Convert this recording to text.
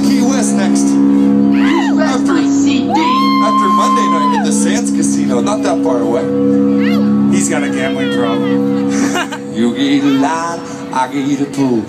to Key West next. After, after Monday night at the Sands Casino, not that far away. He's got a gambling problem. you get a lot, I get a pool.